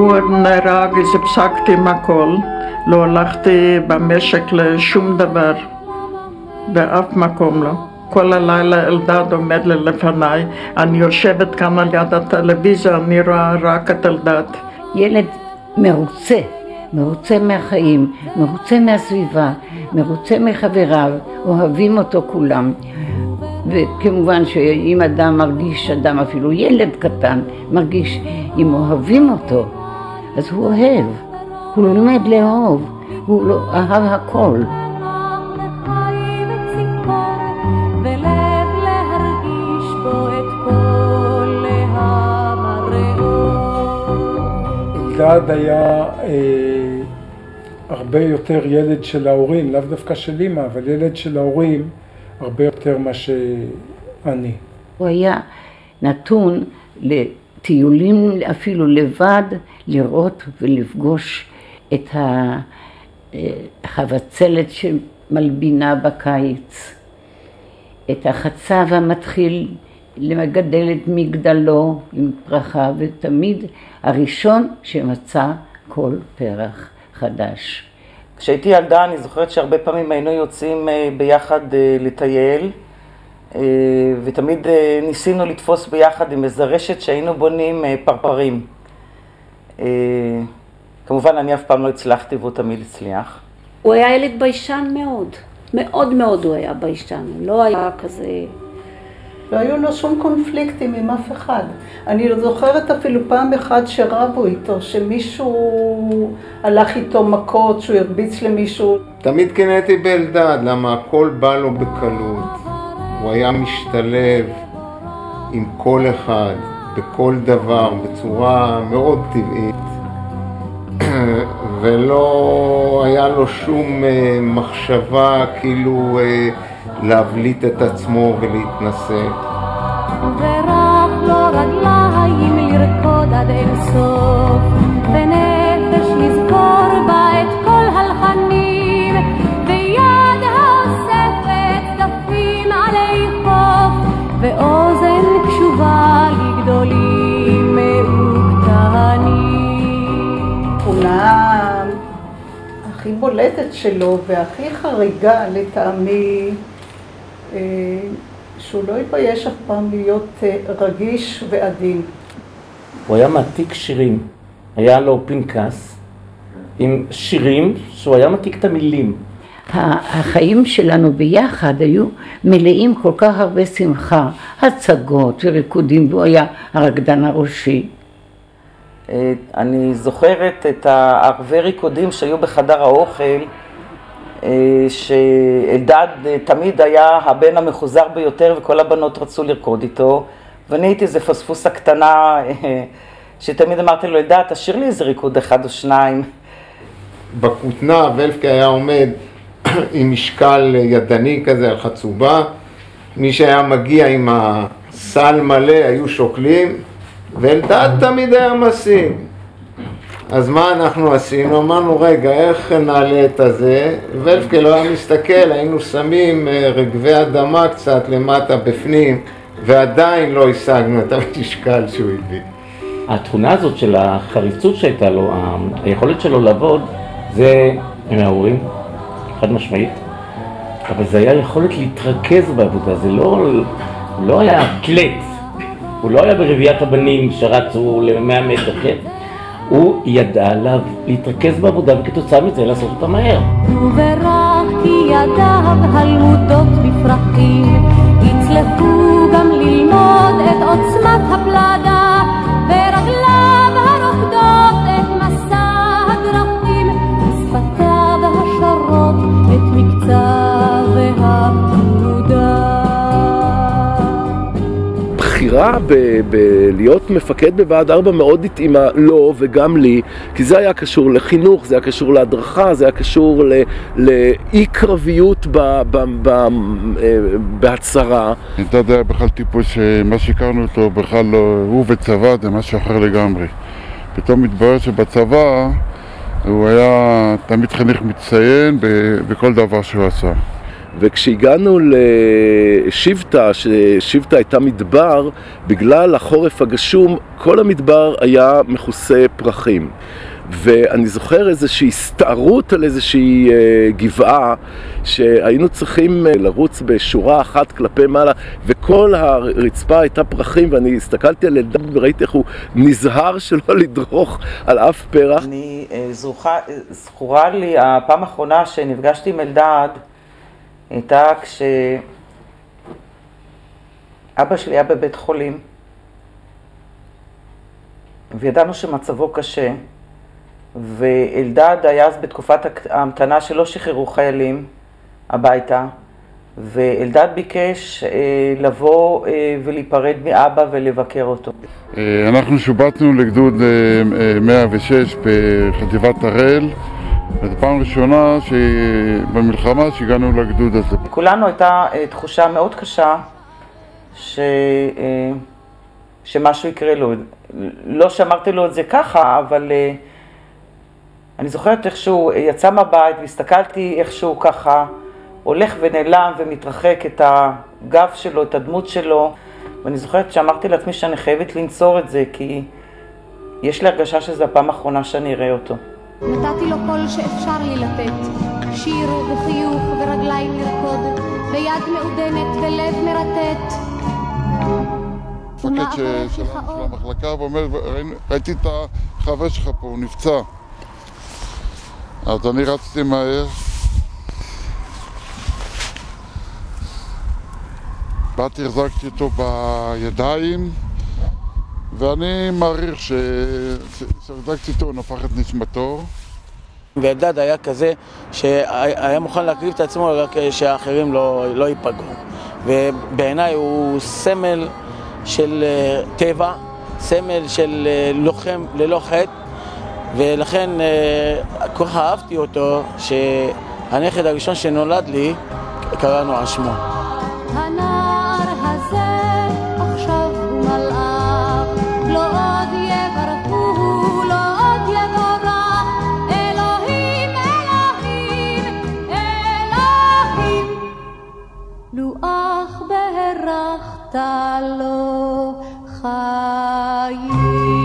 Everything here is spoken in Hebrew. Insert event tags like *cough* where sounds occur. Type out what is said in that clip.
הוא נהרג, אז הפסקתי עם הכל. לא הלכתי במשק לשום דבר, באף מקום לא. כל הלילה אלדד עומד לי לפניי, אני יושבת כאן על יד הטלוויזיה, אני רואה רק את אלדד. ילד מרוצה, מרוצה מהחיים, מרוצה מהסביבה, מרוצה מחבריו, אוהבים אותו כולם. וכמובן שאם אדם מרגיש, אדם אפילו ילד קטן, מרגיש, אם אוהבים אותו, אז הוא אוהב, הוא לומד לאהוב, הוא לא אהב הכל. אלדד היה אה, הרבה יותר ילד של ההורים, לאו דווקא של אימא, אבל ילד של ההורים הרבה יותר מה שאני. הוא היה נתון לטיולים אפילו לבד, לראות ולפגוש את החבצלת שמלבינה בקיץ, את החצב המתחיל למגדל את מגדלו עם פרחה, ותמיד הראשון שמצא כל פרח חדש. כשהייתי ילדה אני זוכרת שהרבה פעמים היינו יוצאים ביחד לטייל ותמיד ניסינו לתפוס ביחד עם איזה רשת שהיינו בונים פרפרים. כמובן אני אף פעם לא הצלחתי והוא תמיד הצליח. הוא היה ילד ביישן מאוד, מאוד מאוד הוא היה ביישן, לא היה כזה... לא היו לו שום קונפליקטים עם אף אחד. אני זוכרת אפילו פעם אחת שרבו איתו, שמישהו הלך איתו מכות, שהוא הרביץ למישהו. תמיד קינאתי באלדד, למה הכל בא לו בקלות. הוא היה משתלב עם כל אחד, בכל דבר, בצורה מאוד טבעית. *clears throat* ולא היה לו שום מחשבה כאילו להבליט את עצמו ולהתנשא. ורק לו רגליים לרקוד עד אין סוף, הכי בולטת שלו והכי חריגה לטעמי שהוא לא התבייש אף פעם להיות רגיש ועדין. הוא היה מעתיק שירים, היה לו פנקס עם שירים שהוא היה מעתיק את המילים. החיים שלנו ביחד היו מלאים כל כך הרבה שמחה, הצגות וריקודים, והוא היה הרקדן הראשי. אני זוכרת את הערבי ריקודים שהיו בחדר האוכל, שאלדד תמיד היה הבן המחוזר ביותר וכל הבנות רצו לרקוד איתו, ואני הייתי איזה פספוסה קטנה שתמיד אמרתי לו, אלדד, תשאיר לי איזה ריקוד אחד או שניים. בכותנה ולפקי היה עומד *coughs* עם משקל ידני כזה על חצובה, מי שהיה מגיע עם הסל מלא היו שוקלים, ואלדד תמיד היה משים. אז מה אנחנו עשינו? אמרנו, רגע, איך נעלה את הזה? ולפקה לא היה מסתכל, היינו שמים רגבי אדמה קצת למטה בפנים, ועדיין לא השגנו את המשקל שהוא הביא. התכונה הזאת של החריצות שהייתה לו, היכולת שלו לעבוד, זה עם ההורים, חד משמעית, אבל זה היה יכולת להתרכז בעבודה, זה לא, לא היה אתלט, הוא לא היה ברביעיית הבנים שרצו למאה מטר, כן? הוא ידע לה, להתרכז בעבודה וכתוצאה מזה לעשות אותה מהר. וברך כי ידיו הלמודות בפרחים, הבחירה בלהיות מפקד בוועד ארבע מאוד התאימה לו וגם לי, כי זה היה קשור לחינוך, זה היה קשור להדרכה, זה היה קשור לאי קרביות בהצהרה. אלדד היה בכלל טיפוס שמה שהכרנו אותו בכלל לא, הוא וצבא זה משהו אחר לגמרי. פתאום מתברר שבצבא הוא היה תמיד חניך מצטיין בכל דבר שהוא עשה. וכשהגענו לשבטה, ששבטה הייתה מדבר, בגלל החורף הגשום, כל המדבר היה מכוסה פרחים. ואני זוכר איזושהי הסתערות על איזושהי אה, גבעה שהיינו צריכים אה, לרוץ בשורה אחת כלפי מעלה וכל הרצפה הייתה פרחים ואני הסתכלתי על אלדד וראיתי איך הוא נזהר שלא לדרוך על אף פרח. אני, אה, זוכה, זכורה לי הפעם האחרונה שנפגשתי עם אלדד הייתה כשאבא שלי היה בבית חולים וידענו שמצבו קשה ואלדד היה אז בתקופת ההמתנה שלא שחררו חיילים הביתה, ואלדד ביקש אה, לבוא אה, ולהיפרד מאבא ולבקר אותו. אה, אנחנו שובצנו לגדוד 106 בחטיבת הראל. זו פעם ראשונה במלחמה שהגענו לגדוד הזה. לכולנו הייתה תחושה מאוד קשה ש... שמשהו יקרה לו. לא שאמרתי לו את זה ככה, אבל אני זוכרת איך שהוא יצא מהבית והסתכלתי איך שהוא ככה הולך ונעלם ומתרחק את הגב שלו, את הדמות שלו ואני זוכרת שאמרתי לעצמי שאני חייבת לנצור את זה כי יש לי הרגשה שזו הפעם האחרונה שאני אראה אותו. נתתי לו כל שאפשר לי לתת, שיר וחיוך ורגליים לרקוד, ויד מעודנת ולב מרטט. מפקד של המחלקה ואומר, ראיתי את החבר שלך פה, הוא נפצע אז אני רצתי מהר. באתי, החזקתי אותו בידיים, ואני מעריך אותו, הוא נפח את נשמתו. ואלדד היה כזה שהיה מוכן להקריב את עצמו רק שהאחרים לא, לא ייפגעו. ובעיניי הוא סמל של אה, טבע, סמל של אה, לוחם ללא חטא. ולכן אה, כל כך אהבתי אותו, שהנכד הראשון שנולד לי, קראנו על שמו. you.